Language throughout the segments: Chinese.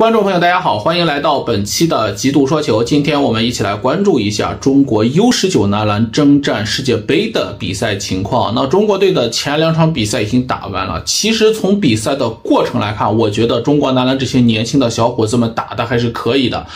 观众朋友，大家好，欢迎来到本期的极度说球。今天我们一起来关注一下中国 U 十九男篮征战世界杯的比赛情况。那中国队的前两场比赛已经打完了。其实从比赛的过程来看，我觉得中国男篮这些年轻的小伙子们打的还是可以的。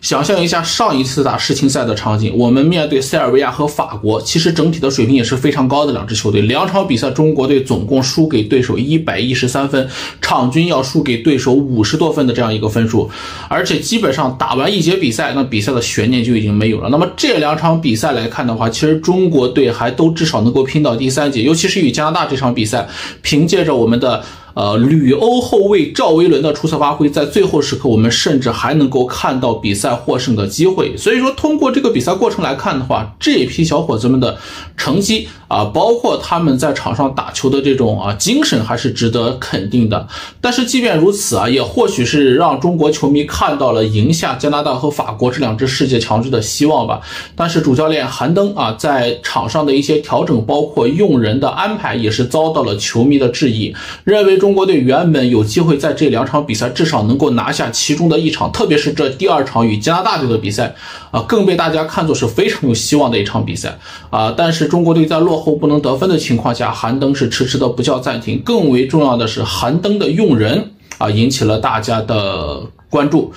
想象一下上一次打世青赛的场景，我们面对塞尔维亚和法国，其实整体的水平也是非常高的两支球队。两场比赛，中国队总共输给对手一百一十三分，场均要输给对手五十多分的这样一个分数，而且基本上打完一节比赛，那比赛的悬念就已经没有了。那么这两场比赛来看的话，其实中国队还都至少能够拼到第三节，尤其是与加拿大这场比赛，凭借着我们的。呃，旅欧后卫赵维伦的出色发挥，在最后时刻，我们甚至还能够看到比赛获胜的机会。所以说，通过这个比赛过程来看的话，这批小伙子们的成绩啊，包括他们在场上打球的这种啊精神，还是值得肯定的。但是，即便如此啊，也或许是让中国球迷看到了赢下加拿大和法国这两支世界强队的希望吧。但是，主教练韩登啊，在场上的一些调整，包括用人的安排，也是遭到了球迷的质疑，认为。中国队原本有机会在这两场比赛至少能够拿下其中的一场，特别是这第二场与加拿大队的比赛，啊，更被大家看作是非常有希望的一场比赛，啊，但是中国队在落后不能得分的情况下，韩登是迟迟的不叫暂停。更为重要的是，韩登的用人啊，引起了大家的关注。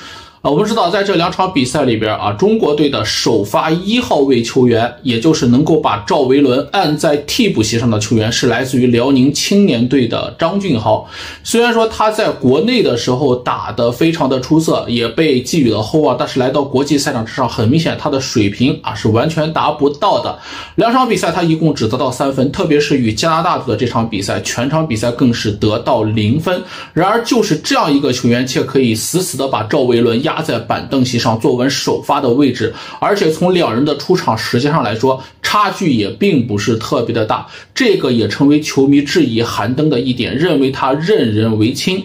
我们知道，在这两场比赛里边啊，中国队的首发一号位球员，也就是能够把赵维伦按在替补席上的球员，是来自于辽宁青年队的张俊豪。虽然说他在国内的时候打得非常的出色，也被寄予了厚望，但是来到国际赛场之上，很明显他的水平啊是完全达不到的。两场比赛他一共只得到三分，特别是与加拿大队的这场比赛，全场比赛更是得到零分。然而就是这样一个球员，却可以死死的把赵维伦压。在板凳席上坐稳首发的位置，而且从两人的出场时间上来说，差距也并不是特别的大。这个也成为球迷质疑韩登的一点，认为他任人唯亲。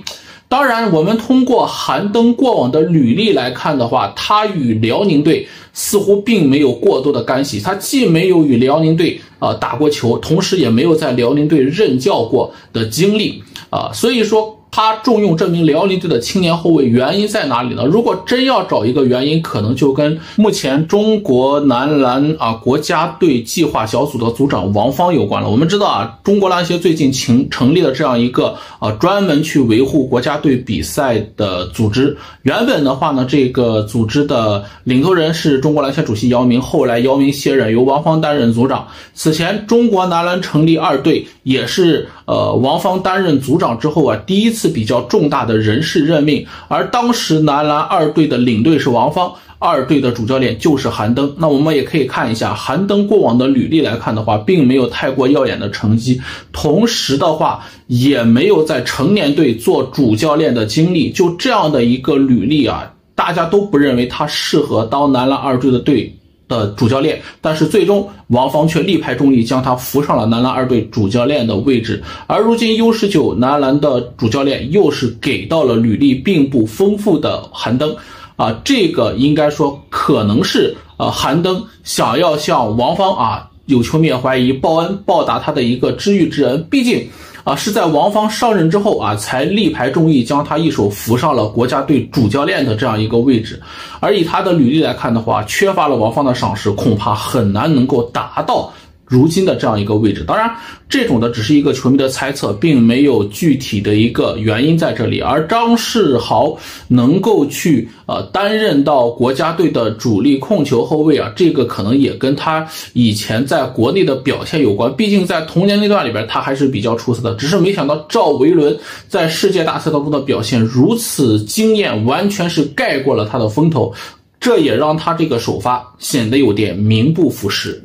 当然，我们通过韩登过往的履历来看的话，他与辽宁队似乎并没有过多的干系。他既没有与辽宁队啊打过球，同时也没有在辽宁队任教过的经历啊，所以说。他重用这名辽宁队的青年后卫，原因在哪里呢？如果真要找一个原因，可能就跟目前中国男篮啊国家队计划小组的组长王芳有关了。我们知道啊，中国篮协最近成成立了这样一个啊专门去维护国家队比赛的组织。原本的话呢，这个组织的领头人是中国篮协主席姚明，后来姚明卸任，由王芳担任组长。此前中国男篮成立二队，也是呃王芳担任组长之后啊，第一次。次比较重大的人事任命，而当时男篮二队的领队是王芳，二队的主教练就是韩登。那我们也可以看一下韩登过往的履历来看的话，并没有太过耀眼的成绩，同时的话也没有在成年队做主教练的经历。就这样的一个履历啊，大家都不认为他适合当男篮二队的队。的主教练，但是最终王芳却力排众议，将他扶上了男篮二队主教练的位置。而如今 U 十九男篮的主教练又是给到了履历并不丰富的韩登，啊，这个应该说可能是呃韩登想要向王芳啊，有球迷怀疑报恩报答他的一个知遇之恩，毕竟。啊，是在王芳上任之后啊，才力排众议，将他一手扶上了国家队主教练的这样一个位置。而以他的履历来看的话，缺乏了王芳的赏识，恐怕很难能够达到。如今的这样一个位置，当然，这种的只是一个球迷的猜测，并没有具体的一个原因在这里。而张世豪能够去呃担任到国家队的主力控球后卫啊，这个可能也跟他以前在国内的表现有关。毕竟在同年龄段里边，他还是比较出色的。只是没想到赵维伦在世界大赛当中的表现如此惊艳，完全是盖过了他的风头，这也让他这个首发显得有点名不副实。